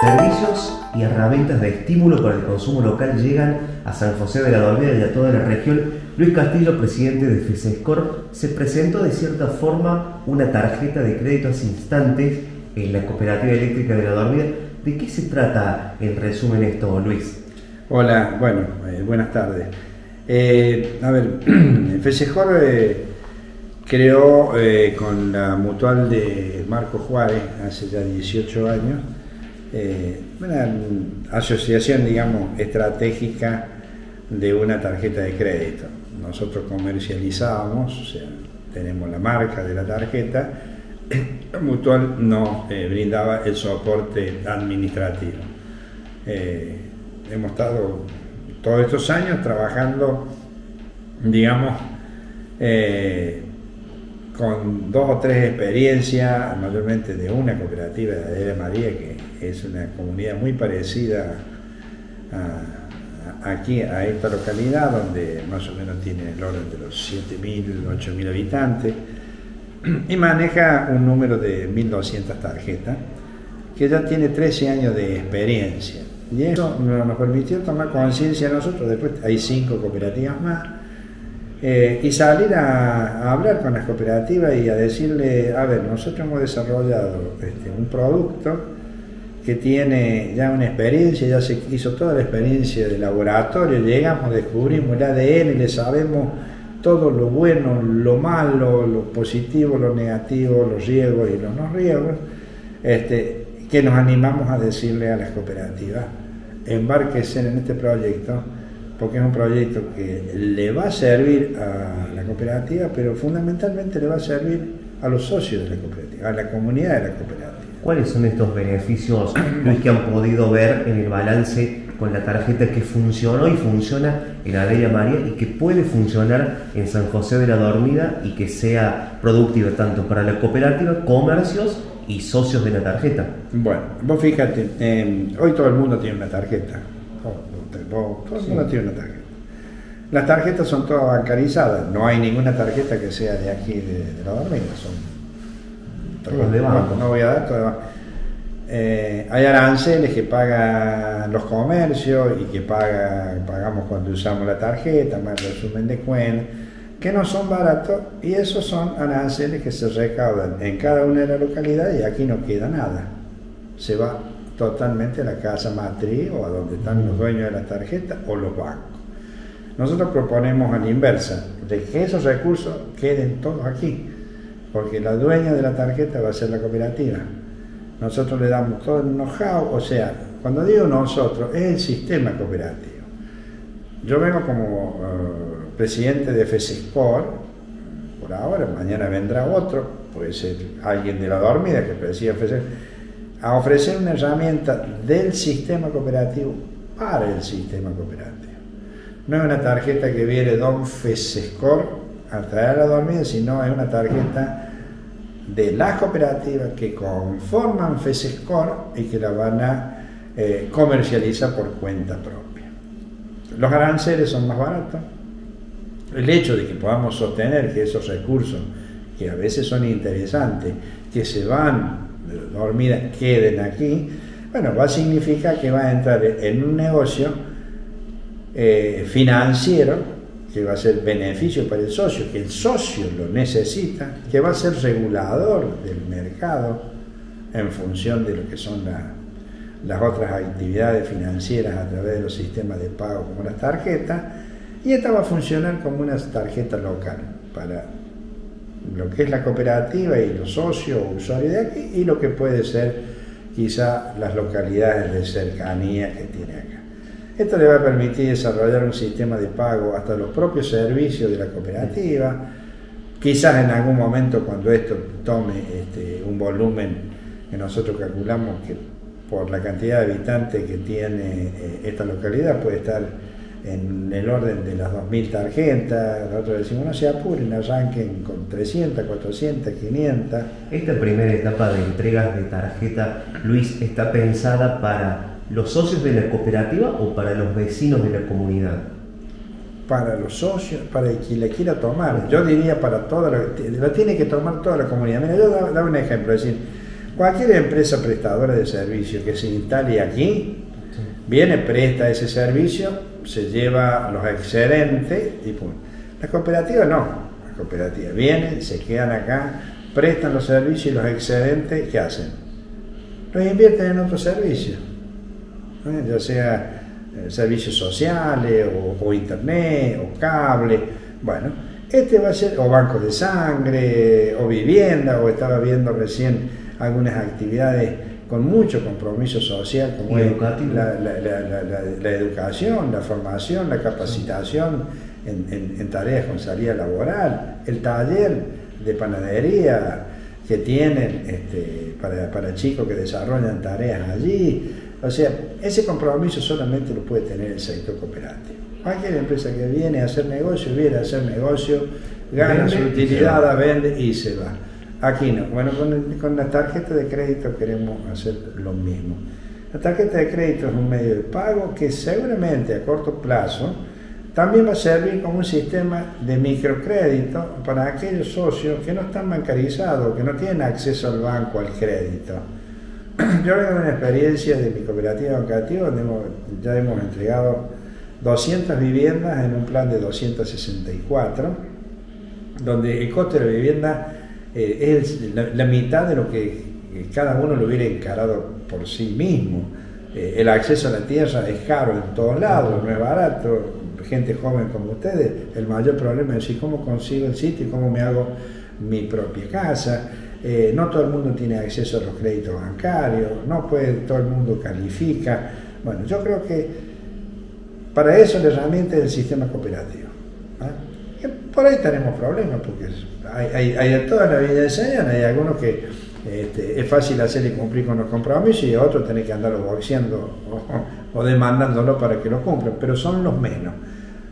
Servicios y herramientas de estímulo para el consumo local llegan a San José de la Dormida y a toda la región. Luis Castillo, presidente de FESESCOR, se presentó de cierta forma una tarjeta de crédito hace instantes en la Cooperativa Eléctrica de la Dormida. ¿De qué se trata en resumen esto, Luis? Hola, bueno, eh, buenas tardes. Eh, a ver, FESESCOR eh, creó con la mutual de Marco Juárez hace ya 18 años eh, una asociación, digamos, estratégica de una tarjeta de crédito. Nosotros comercializábamos, o sea, tenemos la marca de la tarjeta, la Mutual nos eh, brindaba el soporte administrativo. Eh, hemos estado todos estos años trabajando, digamos, con dos o tres experiencias, mayormente de una cooperativa de María, que es una comunidad muy parecida aquí a esta localidad, donde más o menos tiene el orden de los 7.000, 8.000 habitantes, y maneja un número de 1.200 tarjetas, que ya tiene 13 años de experiencia. Y eso nos permitió tomar conciencia nosotros, después hay cinco cooperativas más, eh, y salir a, hablar con las cooperativas y a decirle, a ver, nosotros hemos desarrollado este, un producto que tiene ya una experiencia, ya se hizo toda la experiencia de laboratorio, llegamos, descubrimos el ADN, le sabemos todo lo bueno, lo malo, lo positivo, lo negativo, los riesgos y los no riesgos, este, que nos animamos a decirle a las cooperativas, embarquense en este proyecto, porque es un proyecto que le va a servir a la cooperativa, pero fundamentalmente le va a servir a los socios de la cooperativa, a la comunidad de la cooperativa. ¿Cuáles son estos beneficios, Luis, que han podido ver en el balance con la tarjeta que funcionó y funciona en Adela María y que puede funcionar en San José de la Dormida y que sea productiva tanto para la cooperativa, comercios y socios de la tarjeta? Bueno, vos fíjate, em, hoy todo el mundo tiene una tarjeta. todo el mundo tiene una tarjeta. Las tarjetas son todas bancarizadas, no hay ninguna tarjeta que sea de aquí de, la Dormida, son no, voy a dar eh, hay aranceles que pagan los comercios y que paga, pagamos cuando usamos la tarjeta, más resumen de cuenta, que no son baratos y esos son aranceles que se recaudan en cada una de las localidades y aquí no queda nada. Se va totalmente a la casa matriz o a donde están los dueños de la tarjeta o los bancos. Nosotros proponemos a la inversa, de que esos recursos queden todos aquí porque la dueña de la tarjeta va a ser la cooperativa. Nosotros le damos todo el know-how, o sea, cuando digo nosotros, es el sistema cooperativo. Yo vengo como eh, presidente de FESESCOR, por ahora, mañana vendrá otro, puede ser alguien de la dormida que presida FESESCOR, a ofrecer una herramienta del sistema cooperativo para el sistema cooperativo. No es una tarjeta que viene Don FESESCOR a traer a la dormida, sino es una tarjeta de las cooperativas que conforman FESESCOR y que la van a eh, comercializar por cuenta propia. Los aranceles son más baratos. El hecho de que podamos sostener que esos recursos, que a veces son interesantes, que se van dormidas, queden aquí, bueno, va a significar que va a entrar en un negocio eh, financiero que va a ser beneficio para el socio, que el socio lo necesita, que va a ser regulador del mercado en función de lo que son las otras actividades financieras a través de los sistemas de pago como las tarjetas, y esta va a funcionar como una tarjeta local para lo que es la cooperativa y los socios o usuarios de aquí y lo que puede ser quizá las localidades de cercanía que tiene acá. Esto le va a permitir desarrollar un sistema de pago hasta los propios servicios de la cooperativa. Quizás en algún momento cuando esto tome este, un volumen que nosotros calculamos que por la cantidad de habitantes que tiene eh, esta localidad puede estar en el orden de las 2.000 tarjetas, nosotros decimos no se apuren, arranquen con 300, 400, 500. Esta primera etapa de entregas de tarjeta, Luis, está pensada para los socios de la cooperativa o para los vecinos de la comunidad? Para los socios, para quien la quiera tomar. Yo diría para toda la, la tiene que tomar toda la comunidad. Mira, yo daba un ejemplo, es decir, Cualquier empresa prestadora de servicio que se instale aquí, viene, presta ese servicio, se lleva los excedentes y pum. La cooperativa no, la cooperativa viene, se quedan acá, prestan los servicios y los excedentes, ¿qué hacen? Los invierten en otros ya sea eh, servicios sociales o, internet o cable, bueno, este va a ser o banco de sangre o vivienda o estaba viendo recién algunas actividades con mucho compromiso social como la, la, educación, la formación, la capacitación en, tareas con salida laboral, el taller de panadería que tienen este, para, para chicos que desarrollan tareas allí. O sea, ese compromiso solamente lo puede tener el sector cooperativo. Cualquier empresa que viene a hacer negocio, viene a hacer negocio, gana su utilidad, vende y se va. Aquí no. Bueno, con, la tarjeta de crédito queremos hacer lo mismo. La tarjeta de crédito es un medio de pago que seguramente a corto plazo también va a servir como un sistema de microcrédito para aquellos socios que no están bancarizados, que no tienen acceso al banco, al crédito. Yo vengo una experiencia de mi cooperativa bancativa donde ya hemos entregado 200 viviendas en un plan de 264, donde el coste de la vivienda eh, es la, mitad de lo que cada uno lo hubiera encarado por sí mismo. Eh, el acceso a la tierra es caro en todos lados, no es barato. Gente joven como ustedes, el mayor problema es decir cómo consigo el sitio cómo me hago mi propia casa. Eh, no todo el mundo tiene acceso a los créditos bancarios, no puede, todo el mundo califica. Bueno, yo creo que para eso la herramienta es el sistema cooperativo. Por ahí tenemos problemas, porque hay, hay, de toda la vida enseñan, hay algunos que este, es fácil hacer y cumplir con los compromisos y otros tenés que andarlo boxeando o, demandándolo para que lo cumplan, pero son los menos.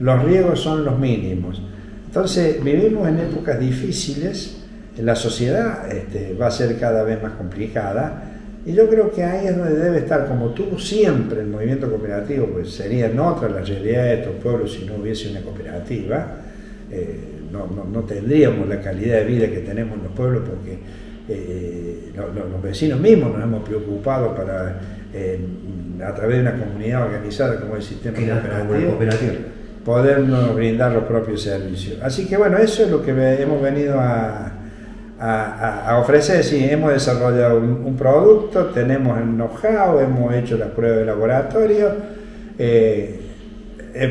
Los riesgos son los mínimos. Entonces, vivimos en épocas difíciles, la sociedad este, va a ser cada vez más complicada. Y yo creo que ahí es donde debe estar, como tuvo siempre el movimiento cooperativo, pues sería en otra la realidad de estos pueblos si no hubiese una cooperativa. Eh, no, no, tendríamos la calidad de vida que tenemos en los pueblos porque eh, los vecinos mismos nos hemos preocupado para, eh, a través de una comunidad organizada como el sistema cooperativo, podernos brindar los propios servicios. Así que bueno, eso es lo que hemos venido a, a, ofrecer. Sí, hemos desarrollado un, producto, tenemos el know-how, hemos hecho la prueba de laboratorio. Eh, es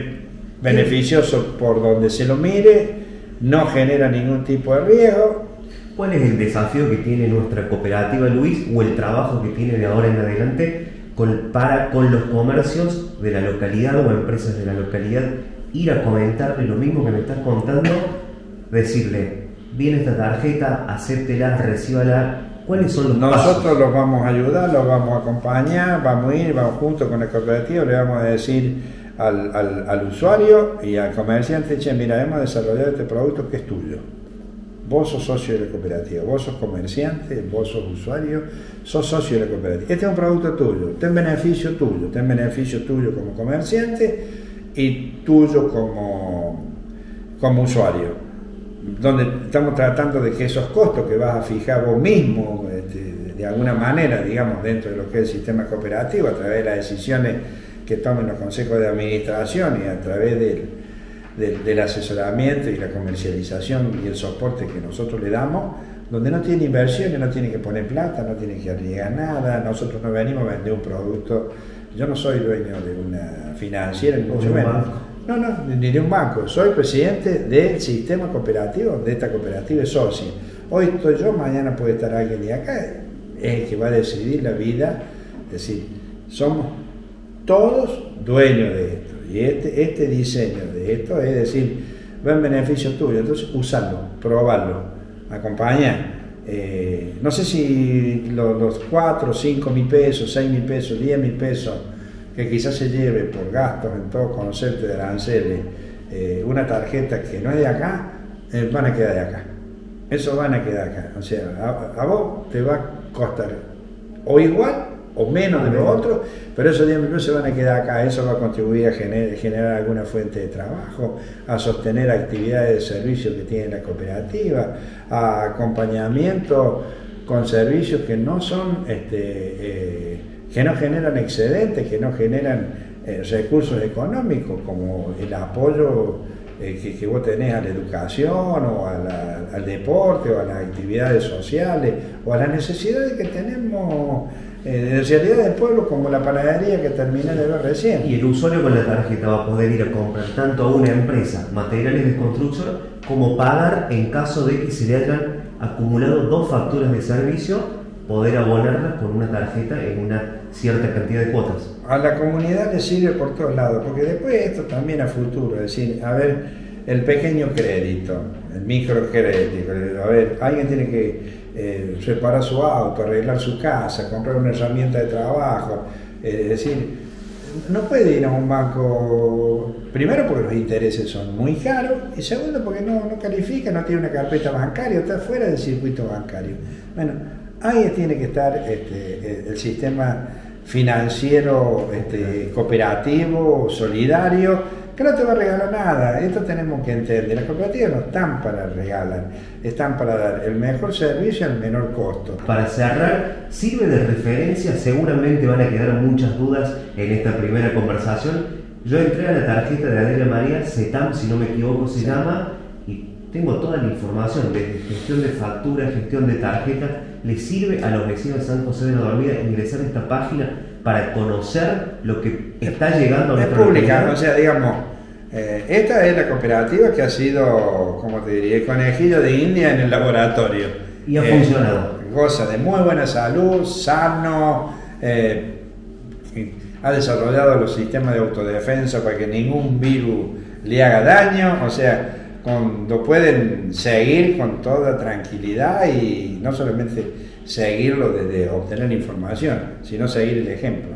beneficioso por donde se lo mire, no genera ningún tipo de riesgo. ¿Cuál es el desafío que tiene nuestra cooperativa Luis o el trabajo que tiene de ahora en adelante con, para con los comercios de la localidad o empresas de la localidad ir a comentarle lo mismo que me estás contando, decirle, viene esta tarjeta, acéptela, recíbala, ¿cuáles son los Nosotros los vamos a ayudar, los vamos a acompañar, vamos a ir, vamos juntos con la cooperativa, le vamos a decir al, al, usuario y al comerciante, che, mira, hemos desarrollado este producto que es tuyo. Vos sos socio de la cooperativa, vos sos comerciante, vos sos usuario, sos socio de la cooperativa. Este es un producto tuyo, ten beneficio tuyo, ten beneficio tuyo como comerciante y tuyo como, como usuario. Donde estamos tratando de que esos costos que vas a fijar vos mismo, este, de alguna manera, digamos, dentro de lo que es el sistema cooperativo, a través de las decisiones que tomen los consejos de administración y a través del, del, asesoramiento y la comercialización y el soporte que nosotros le damos, donde no tiene inversiones, no tiene que poner plata, no tiene que arriesgar nada, nosotros no venimos a vender un producto, yo no soy dueño de una financiera, ni mucho menos. No, no, ni de un banco, soy presidente del sistema cooperativo, de esta cooperativa socia. Hoy estoy yo, mañana puede estar alguien de acá, es el que va a decidir la vida, es decir, somos todos dueños de esto. Y este, este diseño de esto es decir, va en beneficio tuyo, entonces usarlo, probarlo, acompañar. Eh, no sé si los, 4, 5 mil pesos, 6 mil pesos, 10 mil pesos que quizás se lleve por gastos en todo concepto de aranceles, eh, una tarjeta que no es de acá, eh, van a quedar de acá. Eso van a quedar acá. O sea, a, a vos te va a costar o igual o menos de lo otro, pero esos 10 minutos se van a quedar acá, eso va a contribuir a generar, alguna fuente de trabajo, a sostener actividades de servicio que tiene la cooperativa, a acompañamiento con servicios que no son, este, eh, que no generan excedentes, que no generan eh, recursos económicos, como el apoyo eh, que, vos tenés a la educación o al deporte o a las actividades sociales o a las necesidades que tenemos de realidad del pueblo como la panadería que terminé de ver recién. Y el usuario con la tarjeta va a poder ir a comprar tanto a una empresa materiales de construcción como pagar en caso de que se le hayan acumulado dos facturas de servicio, poder abonarlas con una tarjeta en una cierta cantidad de cuotas. A la comunidad le sirve por todos lados, porque después esto también a futuro, es decir, a ver, el pequeño crédito, el microcrédito, a ver, alguien tiene que eh, reparar su auto, arreglar su casa, comprar una herramienta de trabajo. Eh, es decir, no puede ir a un banco, primero porque los intereses son muy caros y segundo porque no, no califica, no tiene una carpeta bancaria, está fuera del circuito bancario. Bueno, ahí tiene que estar este, el sistema financiero este, cooperativo, solidario, que no te va a regalar nada. Esto tenemos que entender. Las cooperativas no están para regalar, están para dar el mejor servicio al menor costo. Para cerrar, sirve de referencia, seguramente van a quedar muchas dudas en esta primera conversación. Yo entré a la tarjeta de Adela María, CETAM, si no me equivoco se llama, y tengo toda la información, de gestión de factura, gestión de tarjeta, le sirve a los vecinos de San José de la Dormida ingresar a esta página para conocer lo que está llegando a Es pública, o sea, digamos, eh, esta es la cooperativa que ha sido, como te diría, el conejillo de India en el laboratorio. Y ha funcionado. Eh, goza de muy buena salud, sano, eh, ha desarrollado los sistemas de autodefensa para que ningún virus le haga daño, o sea, cuando pueden seguir con toda tranquilidad y no solamente seguirlo desde obtener información, sino seguir el ejemplo.